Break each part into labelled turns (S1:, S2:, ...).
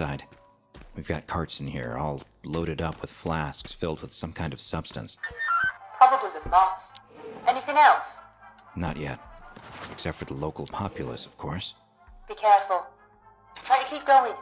S1: inside. We've got carts in here, all loaded up with flasks filled with some kind of substance.
S2: Probably the moss. Anything else?
S1: Not yet. Except for the local populace, of course.
S2: Be careful. Try to keep going.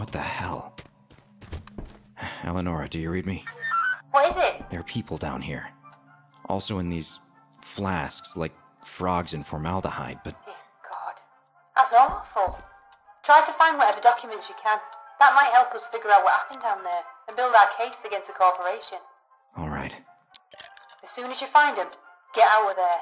S1: What the hell? Eleonora, do you read me?
S2: What is it?
S1: There are people down here. Also in these flasks, like frogs in formaldehyde, but
S2: Dear God. That's awful. Try to find whatever documents you can. That might help us figure out what happened down there and build our case against the corporation.
S1: alright.
S2: As soon as you find them, get out of there.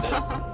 S1: Ha ha ha!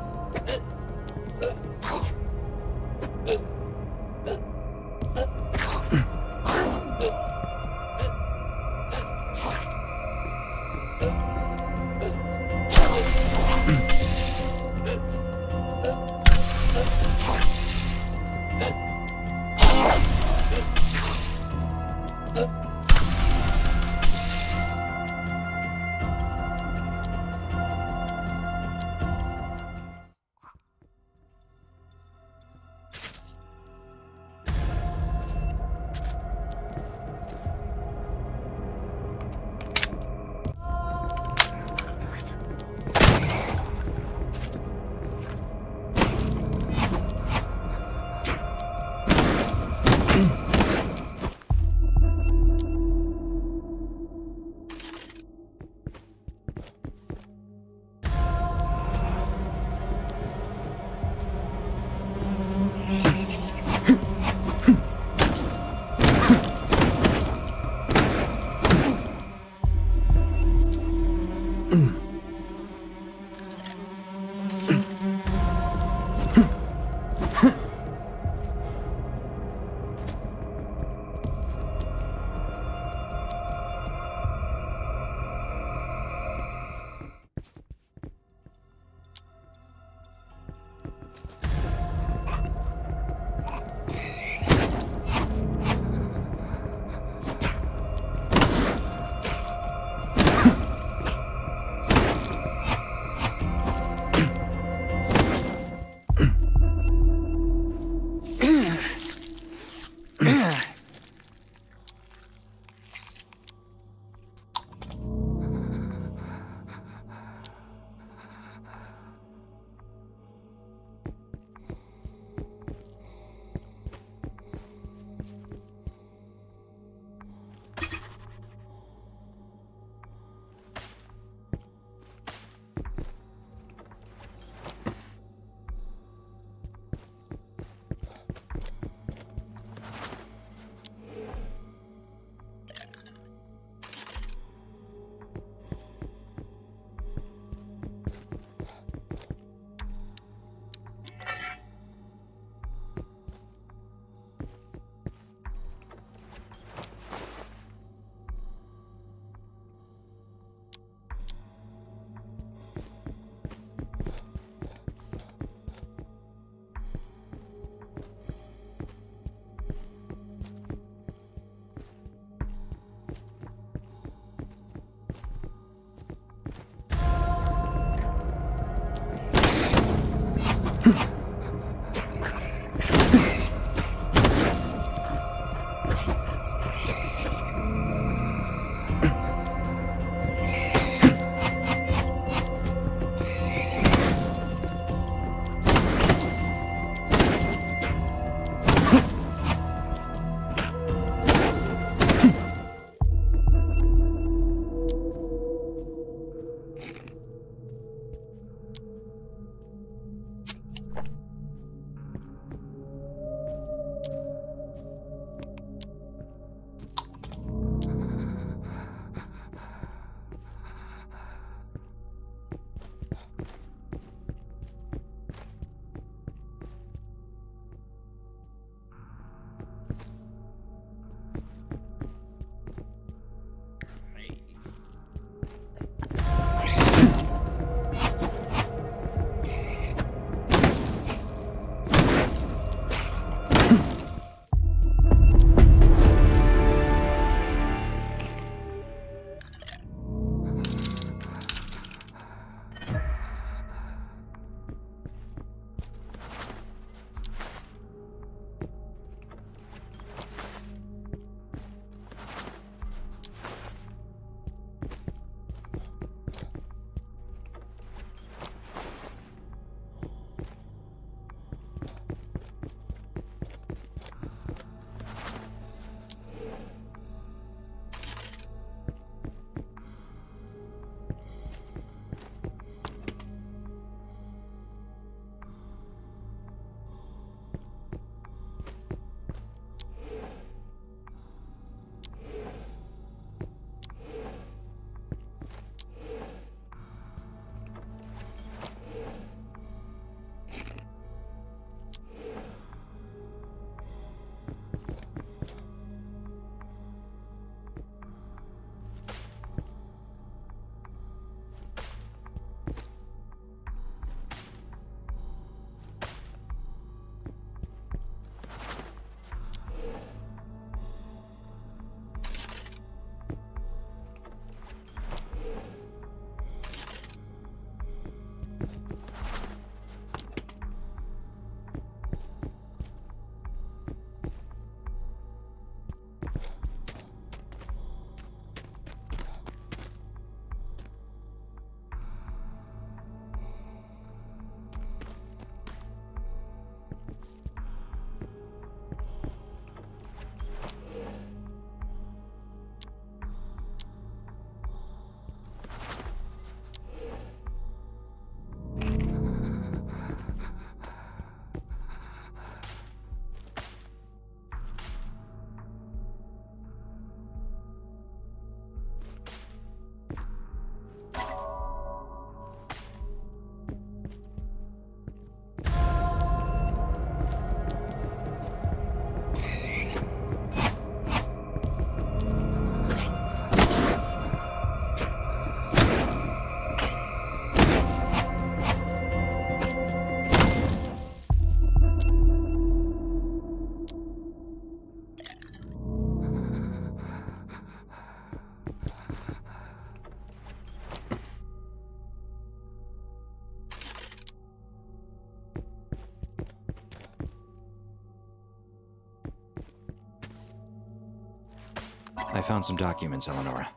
S1: Found some documents, Eleonora.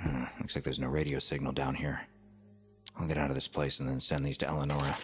S1: Hmm, looks like there's no radio signal down here. I'll get out of this place and then send these to Eleonora.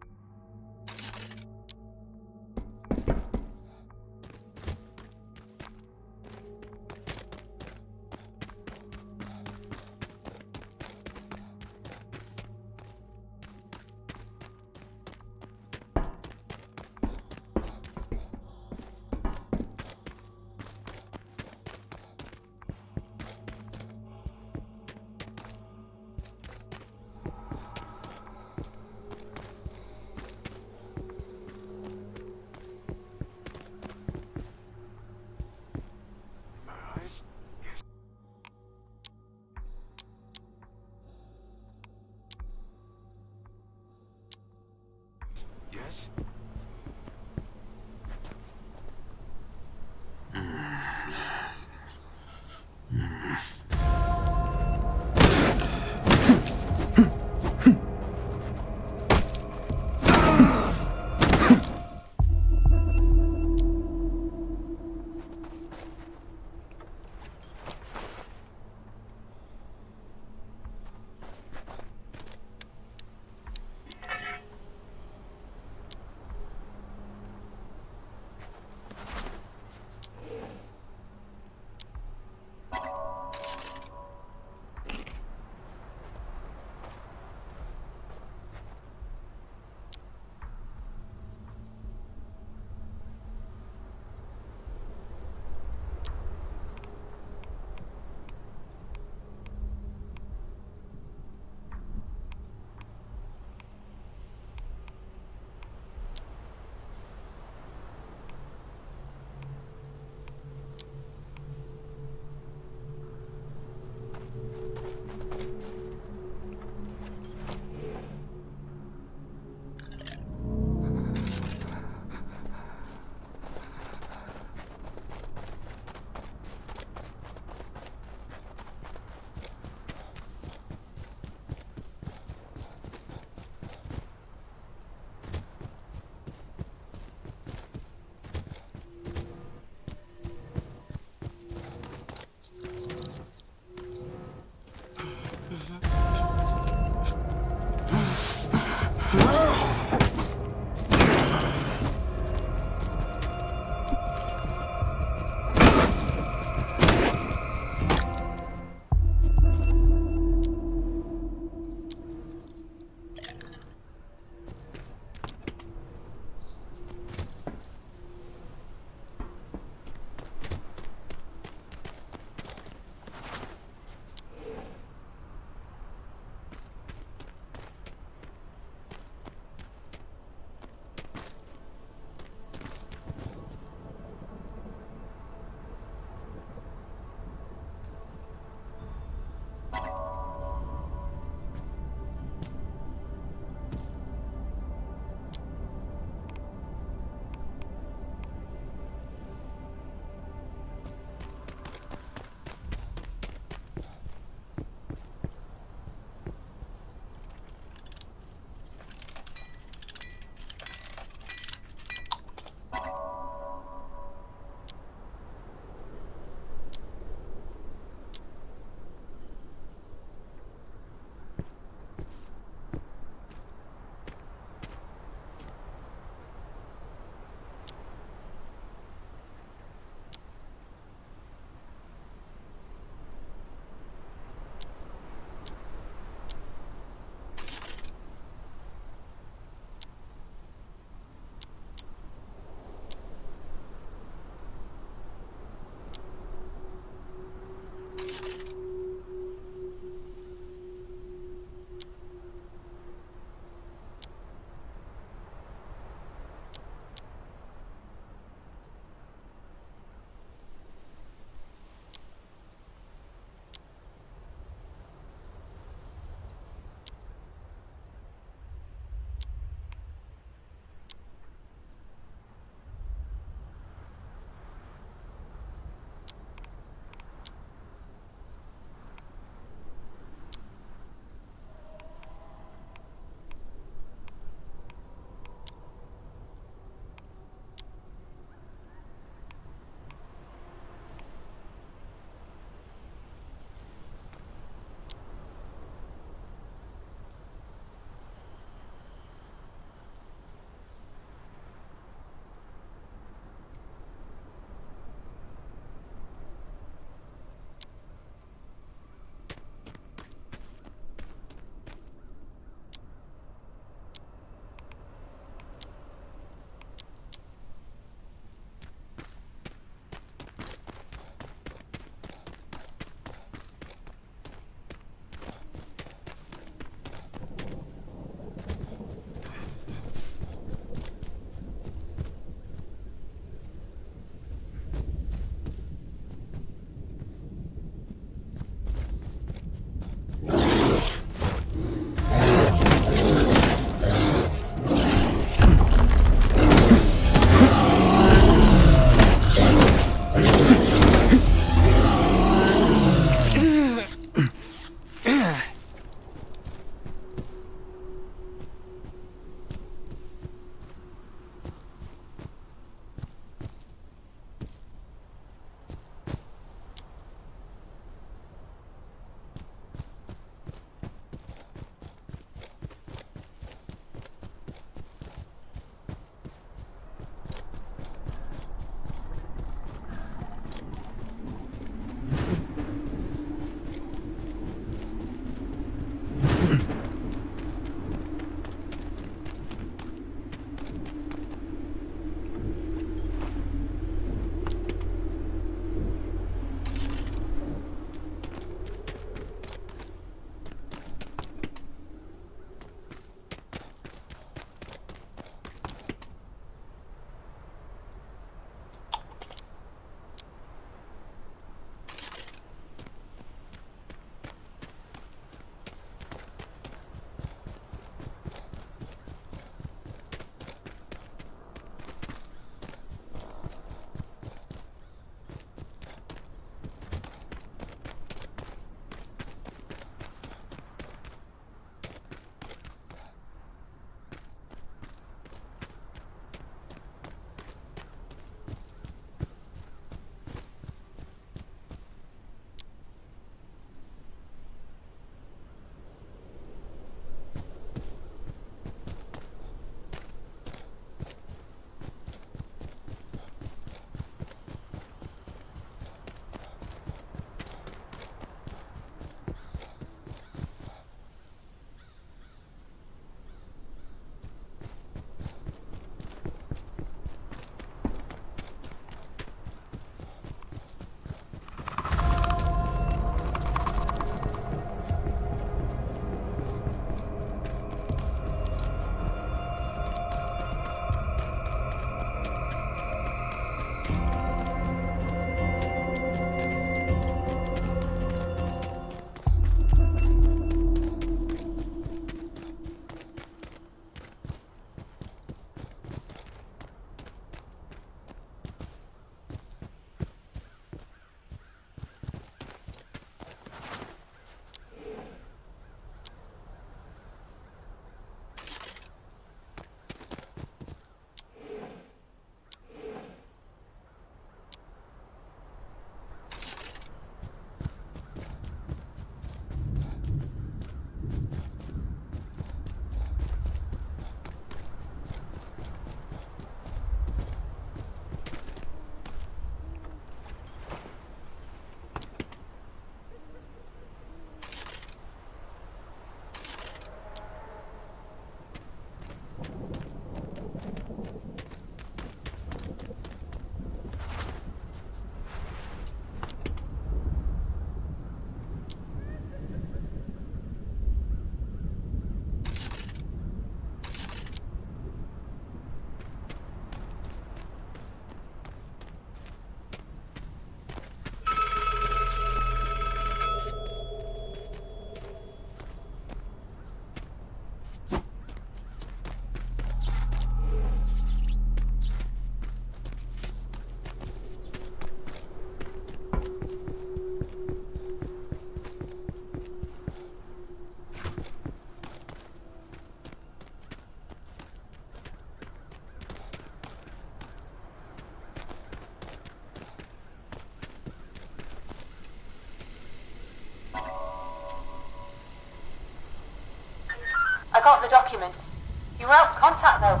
S2: Documents. You were out of contact though.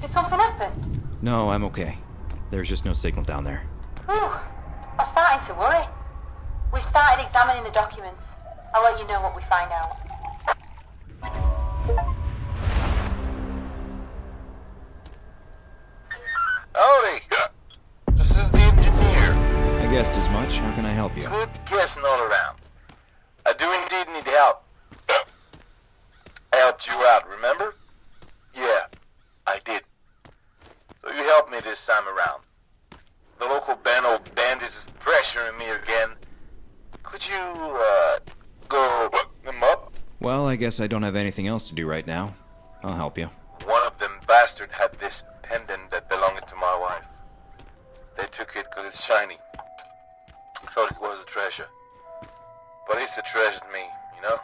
S2: Did something happen?
S1: No, I'm okay. There's just no signal down there.
S2: Whew. I'm starting to worry. We've started examining the documents. I'll let you know what we find out.
S1: Guess I don't have anything else to do right now. I'll help you.
S3: One of them bastards had this pendant that belonged to my wife. They took it 'cause it's shiny. Thought it was a treasure. But it's a treasure to me, you know?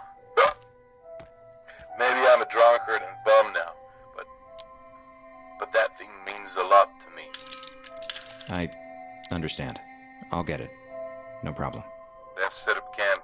S3: Maybe I'm a drunkard and bum now, but but that thing means a lot to me.
S1: I understand. I'll get it. No problem.
S3: They've set up camp